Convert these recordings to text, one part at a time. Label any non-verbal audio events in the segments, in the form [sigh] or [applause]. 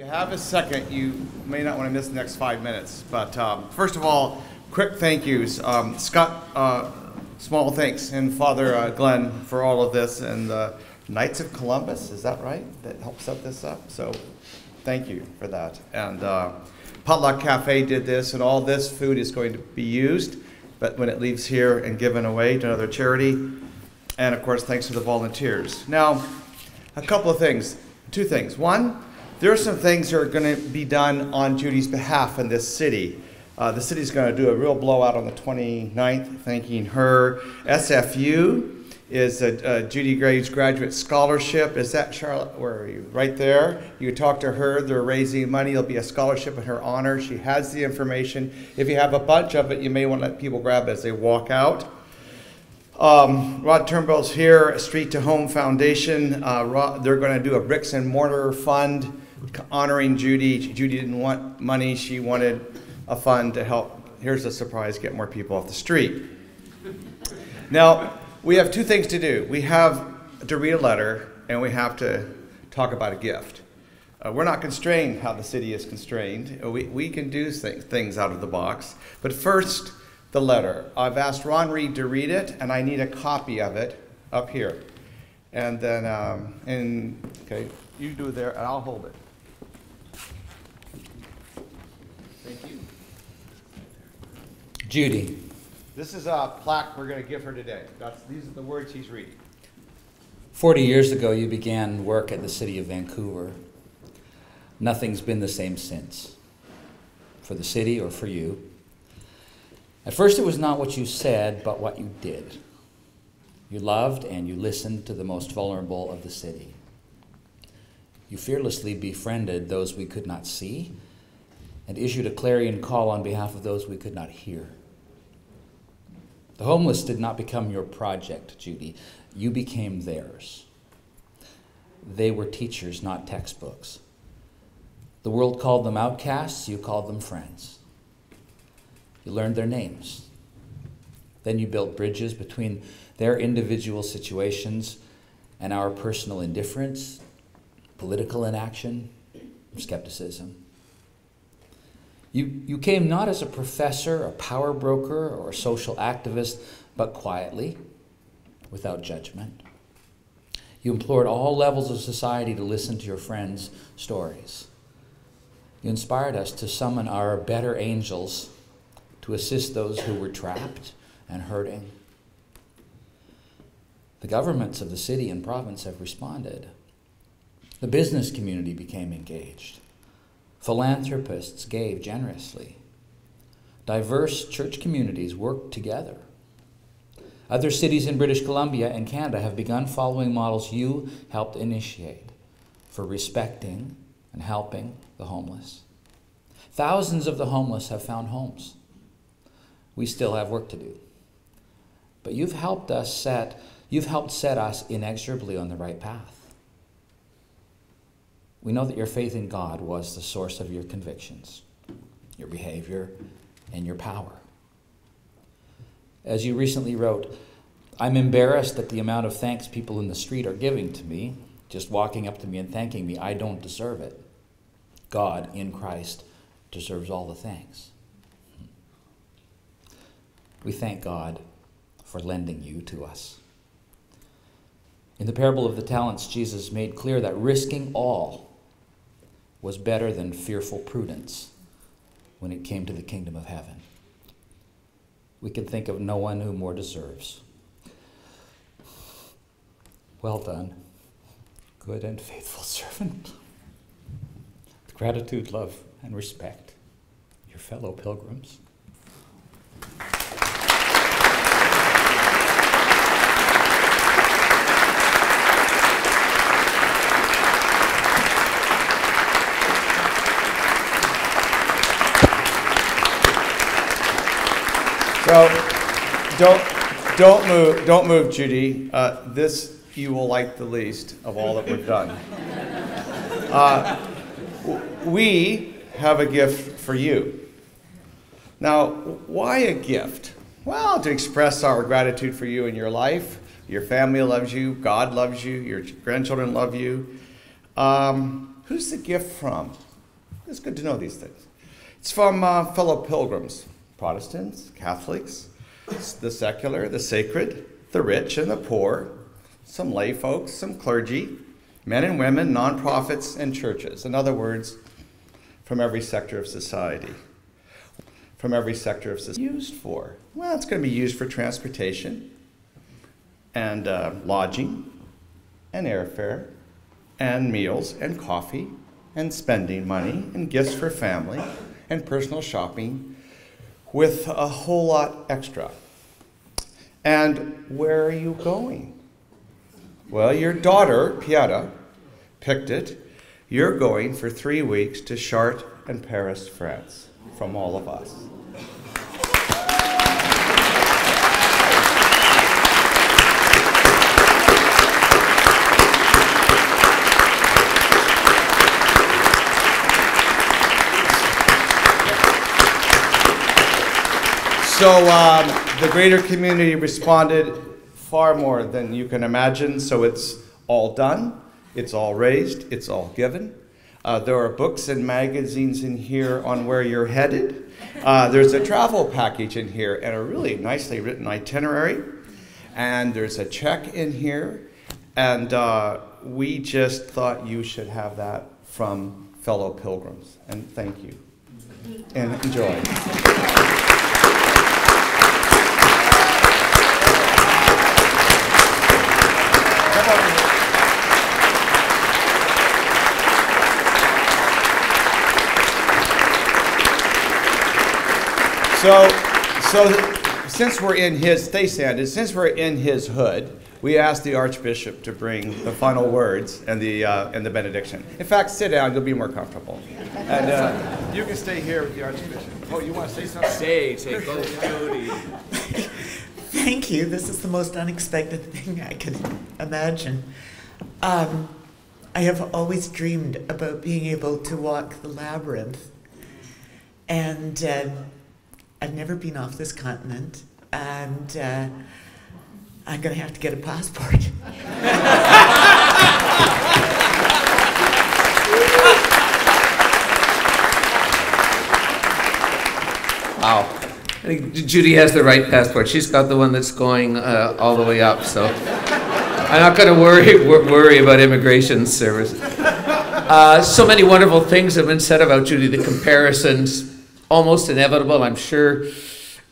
you have a second, you may not want to miss the next five minutes. But um, first of all, quick thank yous. Um, Scott, uh, small thanks, and Father uh, Glenn for all of this, and the Knights of Columbus, is that right? That helped set this up. So thank you for that. And uh, Potluck Cafe did this, and all this food is going to be used, but when it leaves here and given away to another charity. And of course, thanks to the volunteers. Now, a couple of things, two things. One, there are some things that are going to be done on Judy's behalf in this city. Uh, the city's going to do a real blowout on the 29th, thanking her. SFU is a, a Judy Graves Graduate Scholarship. Is that Charlotte? Where are you? Right there. You talk to her. They're raising money. It'll be a scholarship in her honor. She has the information. If you have a bunch of it, you may want to let people grab it as they walk out. Um, Rod Turnbull's here, Streetohome Foundation. Uh, Rod, they're going to do a bricks and mortar fund honoring Judy. Judy didn't want money, she wanted a fund to help. Here's a surprise get more people off the street. Now, we have two things to do. We have to read a letter, and we have to talk about a gift. Uh, we're not constrained how the city is constrained. We, we can do th- things out of the box. But first, the letter. I've asked Ron Reed to read it, and I need a copy of it up here. And then, um, and okay, you do there, and I'll hold it. Thank you. Judy, This is a plaque we're going to give her today. That's, these are the words he's reading. 40 years ago, you began work at the City of Vancouver. Nothing's been the same since, for the city or for you. At first, it was not what you said, but what you did. You loved and you listened to the most vulnerable of the city. You fearlessly befriended those we could not see and issued a clarion call on behalf of those we could not hear. The homeless did not become your project, Judy. You became theirs. They were teachers, not textbooks. The world called them outcasts, you called them friends. You learned their names. Then you built bridges between their individual situations and our personal indifference, political inaction, skepticism. You, you came not as a professor, a power broker, or a social activist, but quietly, without judgment. You implored all levels of society to listen to your friends' stories. You inspired us to summon our better angels to assist those who were trapped and hurting. The governments of the city and province have responded. The business community became engaged. Philanthropists gave generously. Diverse church communities worked together. Other cities in British Columbia and Canada have begun following models you helped initiate for respecting and helping the homeless. Thousands of the homeless have found homes. We still have work to do. But you've helped us set you've helped set us inexorably on the right path. We know that your faith in God was the source of your convictions, your behavior, and your power. As you recently wrote, I'm embarrassed at the amount of thanks people in the street are giving to me, just walking up to me and thanking me. I don't deserve it. God in Christ deserves all the thanks. We thank God for lending you to us. In the parable of the talents, Jesus made clear that risking all was better than fearful prudence when it came to the kingdom of heaven. We can think of no one who more deserves. Well done, good and faithful [laughs] servant. With gratitude, love, and respect, your fellow pilgrims. So don't don't move don't move, Judy. Uh, this you will like the least of all that we've done. [laughs] Uh, we have a gift for you. Now, why a gift? Well, to express our gratitude for you in your life. Your family loves you. God loves you. Your grandchildren love you. Um, who's the gift from? It's good to know these things. It's from uh, fellow pilgrims, Protestants, Catholics, the secular, the sacred, the rich, and the poor, some lay folks, some clergy, men and women, nonprofits, and churches. In other words, from every sector of society. From every sector of society. Used for? Well, it's going to be used for transportation and uh, lodging and airfare and meals and coffee and spending money and gifts for family and personal shopping with a whole lot extra. And where are you going? Well, your daughter, Pieta, picked it. You're going for three weeks to Chartres and Paris, France, from all of us. So um, the greater community responded far more than you can imagine. So it's all done, it's all raised, it's all given. Uh, there are books and magazines in here on where you're headed. Uh, there's a travel package in here and a really nicely written itinerary. And there's a check in here. And uh, we just thought you should have that from fellow pilgrims. And thank you. And enjoy. So, so since we're in his, stay standing, since we're in his hood, we asked the Archbishop to bring the final words and the, uh, and the benediction. In fact, sit down, you'll be more comfortable. And uh, you can stay here with the Archbishop. Oh, you want to say something? Say, say, go, Judy. Thank you. This is the most unexpected thing I could imagine. Um, I have always dreamed about being able to walk the labyrinth. And uh, I've never been off this continent. And uh, I'm going to have to get a passport. [laughs] Wow. I think Judy has the right passport. She's got the one that's going uh, all the way up, so I'm not going to worry worry about immigration service. Uh, so many wonderful things have been said about Judy. The comparisons, almost inevitable, I'm sure,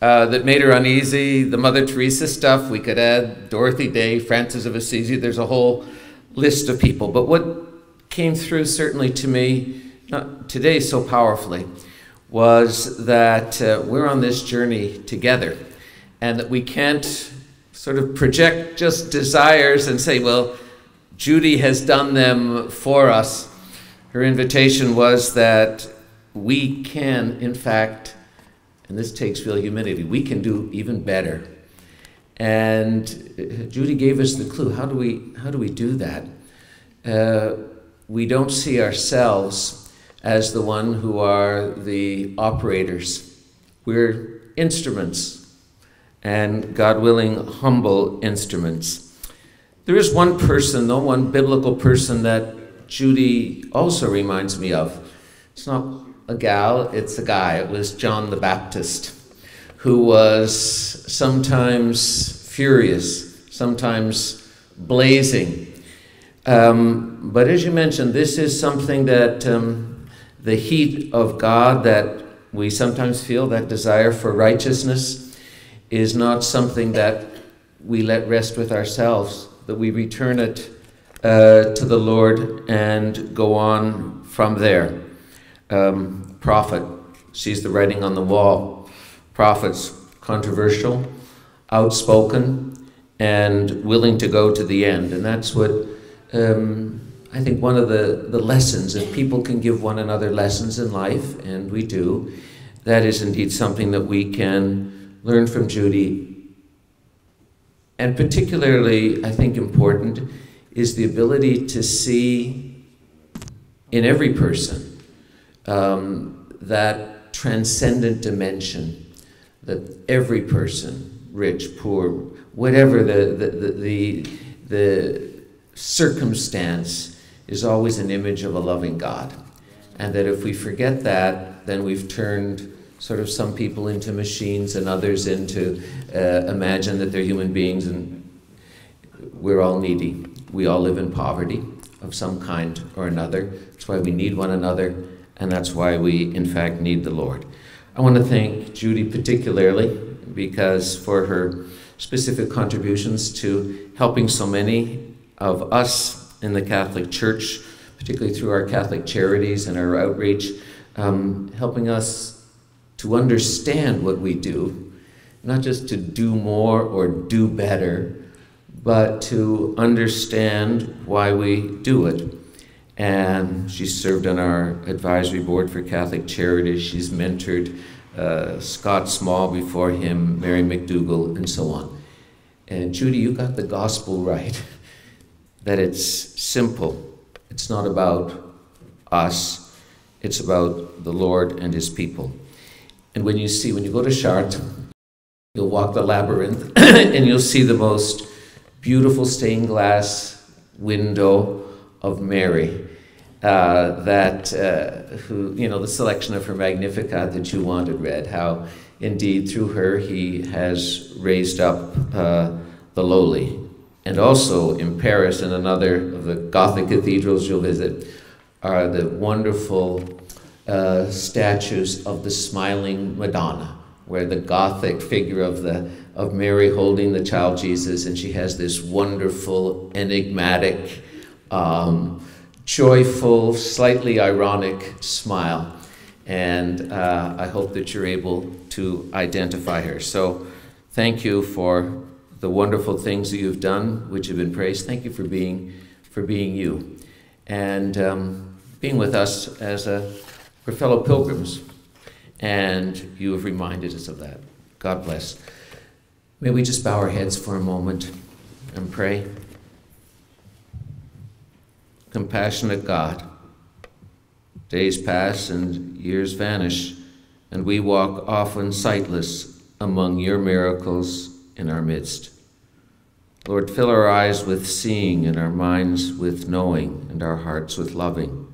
uh, that made her uneasy. The Mother Teresa stuff, we could add Dorothy Day, Francis of Assisi. There's a whole list of people. But what came through certainly to me, today so powerfully, was that uh, we're on this journey together and that we can't sort of project just desires and say, well, Judy has done them for us. Her invitation was that we can, in fact, and this takes real humility, we can do even better. And uh, Judy gave us the clue. How do we, how do, we do that? Uh, we don't see ourselves as the one who are the operators. We're instruments, and God willing, humble instruments. There is one person, though, one biblical person that Judy also reminds me of. It's not a gal, it's a guy. It was John the Baptist, who was sometimes furious, sometimes blazing. Um, but as you mentioned, this is something that um, the heat of God that we sometimes feel, that desire for righteousness, is not something that we let rest with ourselves, that we return it uh, to the Lord and go on from there. Um, prophet sees the writing on the wall. Prophets, controversial, outspoken, and willing to go to the end. And that's what um, I think one of the, the lessons, if people can give one another lessons in life, and we do, that is indeed something that we can learn from Judy. And particularly, I think important is the ability to see in every person um, that transcendent dimension that every person, rich, poor, whatever the, the, the, the, the circumstance, is always an image of a loving God. And that if we forget that, then we've turned sort of some people into machines and others into uh, imagine that they're human beings and we're all needy. We all live in poverty of some kind or another. That's why we need one another, and that's why we, in fact, need the Lord. I want to thank Judy particularly because for her specific contributions to helping so many of us in the Catholic Church, particularly through our Catholic charities and our outreach, um, helping us to understand what we do, not just to do more or do better, but to understand why we do it. And she served on our advisory board for Catholic Charities. She's mentored uh, Scott Small before him, Mary McDougall, and so on. And Judy, you got the gospel [laughs] right that it's simple. It's not about us, it's about the Lord and His people. And when you see, when you go to Chartres, you'll walk the labyrinth [coughs] and you'll see the most beautiful stained glass window of Mary. Uh, that uh, who you know the selection of her Magnificat that you wanted read. How indeed through her he has raised up uh, the lowly, and also in Paris and another of the Gothic cathedrals you'll visit are the wonderful uh, statues of the smiling Madonna, where the Gothic figure of the of Mary holding the child Jesus, and she has this wonderful, enigmatic, um, joyful, slightly ironic smile. And uh, I hope that you're able to identify her. So, thank you for the wonderful things that you've done, which have been praised. Thank you for being for being you, and um, being with us as a for fellow pilgrims. And you have reminded us of that. God bless. May we just bow our heads for a moment and pray. Compassionate God, days pass and years vanish, and we walk often sightless among your miracles in our midst. Lord, fill our eyes with seeing, and our minds with knowing, and our hearts with loving.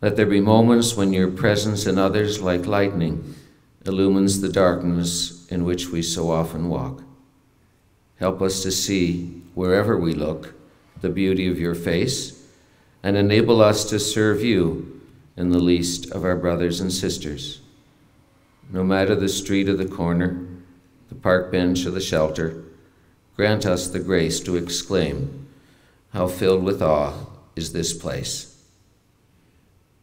Let there be moments when your presence in others, like lightning, illumines the darkness in which we so often walk. Help us to see, wherever we look, the beauty of your face, and enable us to serve you in the least of our brothers and sisters. No matter the street or the corner, the park bench or the shelter, grant us the grace to exclaim, How filled with awe is this place!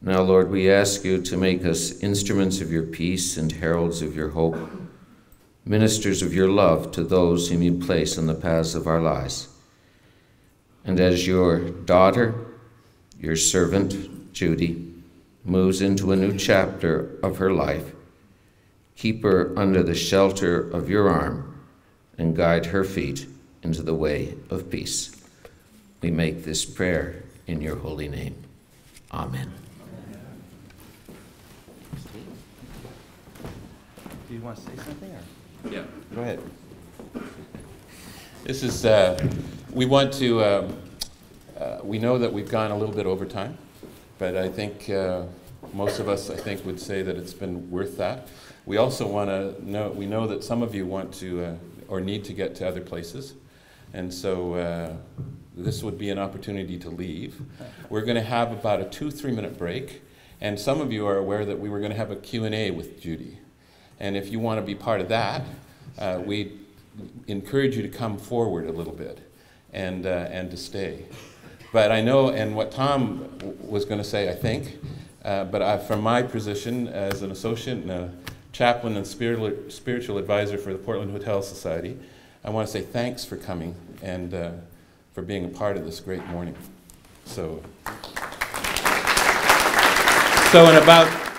Now, Lord, we ask you to make us instruments of your peace and heralds of your hope, ministers of your love to those whom you place in the paths of our lives. And as your daughter, your servant, Judy, moves into a new chapter of her life, keep her under the shelter of your arm and guide her feet into the way of peace. We make this prayer in your holy name. Amen. Do you want to say something? Or? Yeah. Go ahead. This is, uh, we want to, um, uh, we know that we've gone a little bit over time, but I think uh, most of us, I think, would say that it's been worth that. We also want to know, we know that some of you want to uh, or need to get to other places. And so uh, this would be an opportunity to leave. We're going to have about a two, three minute break. And some of you are aware that we were going to have a Q&A with Judy. And if you want to be part of that, uh, we encourage you to come forward a little bit and, uh, and to stay. But I know, and what Tom was going to say, I think, uh, but I, from my position as an associate and a chaplain and spiritual, spiritual advisor for the Portland Hotel Society, I want to say thanks for coming and uh, for being a part of this great morning. So, so in about